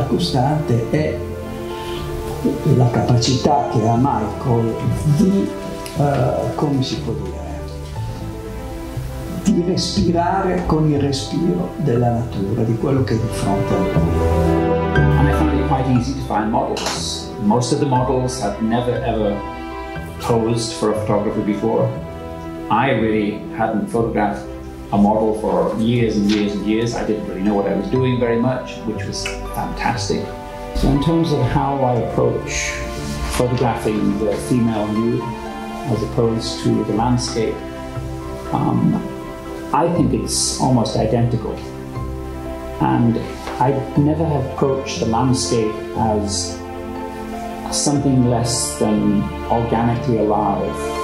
costante è la capacità che ha Michael di, uh, come si può dire, di respirare con il respiro della natura, di quello che è di fronte a lui. And I found it quite easy to find models. Most of the models had never ever posed for a photographer before. I really hadn't photographed a model for years and years and years. I didn't really know what I was doing very much, which was fantastic. So in terms of how I approach photographing the female nude as opposed to the landscape, um, I think it's almost identical. And I never have approached the landscape as something less than organically alive